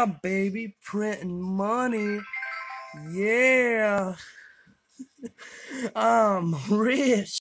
Yeah, baby, printing money. Yeah. I'm rich.